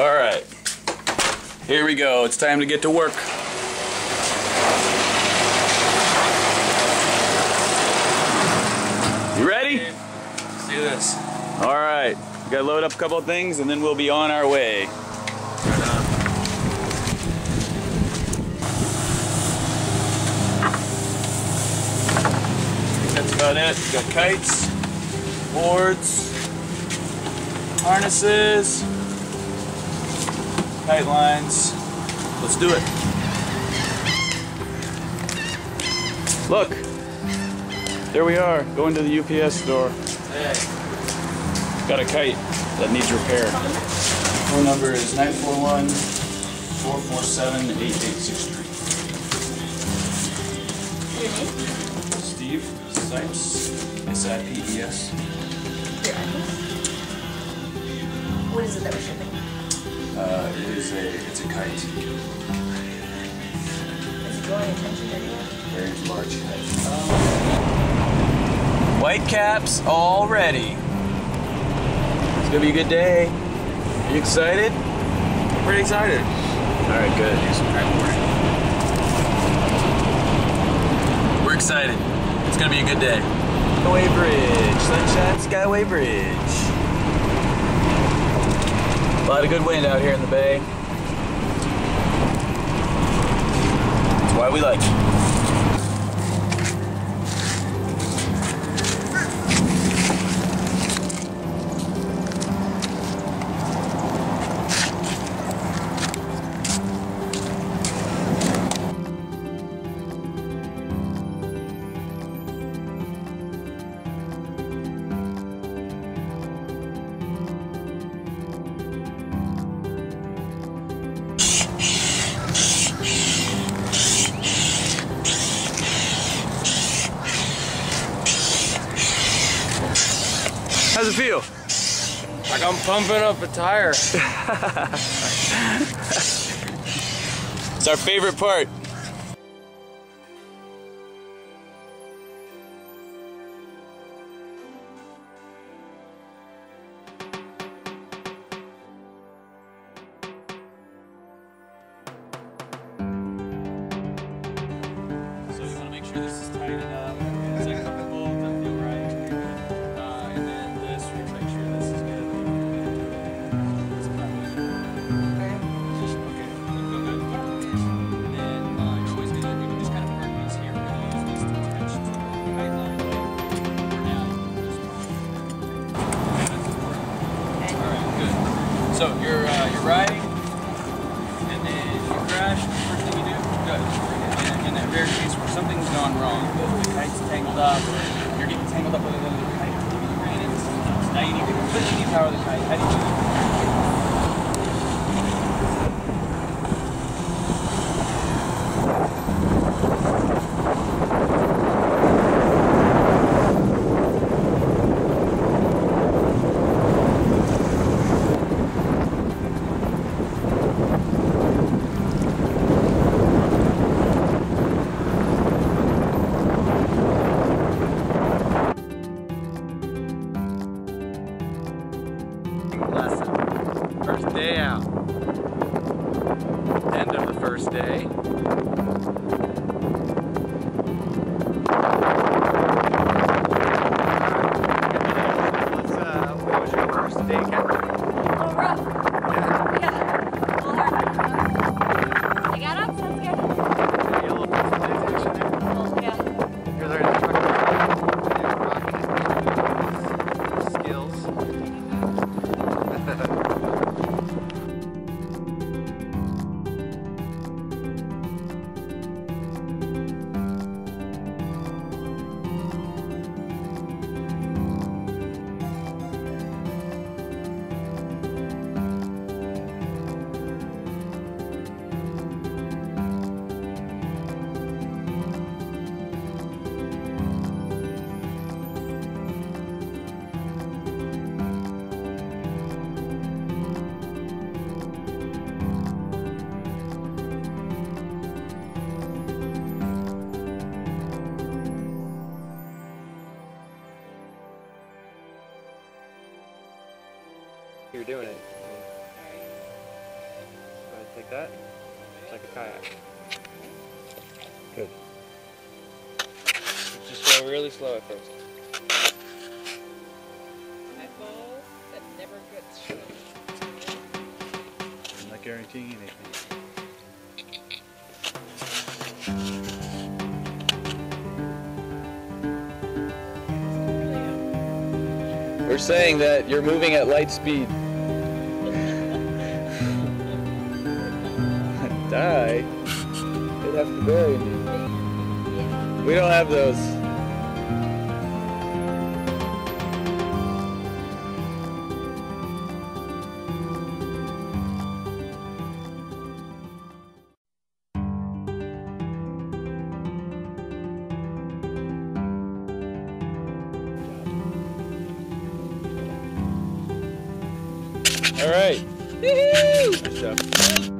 All right. Here we go. It's time to get to work. You ready? Let's do this. All right. We gotta load up a couple of things and then we'll be on our way. That's about it. We got kites, boards, harnesses, kite lines. Let's do it. Look, there we are, going to the UPS store. Hey. Got a kite that needs repair. Phone number is 941 447 8863. Your name? Steve Sipes, S I P E S. Your address? What is it that we're shipping? Uh, it is a, it's a kite. Is it drawing attention to? Very large kite. White caps all ready. It's gonna be a good day. Are you excited? Pretty excited. All right, good. We're excited. It's gonna be a good day. Skyway Bridge, Sunshine Skyway Bridge. A lot of good wind out here in the bay. That's why we like it. How's it feel? Like I'm pumping up a tire. It's our favorite part. So you're uh, you're riding, and then you crash. The First thing you do, good. In, that rare case where something's gone wrong, the kite's tangled up, you're getting tangled up with another kite. You ran into something else. Now you need to completely depower the kite. How do you do? Lesson. First day out. End of the first day. You're doing it. So I take that. It's like a kayak. Good. Just go really slow at first. That ball that never gets shot. I'm not guaranteeing anything. We're saying that you're moving at light speed. Die. They'd have to bury me. We don't have those. All right. Good job.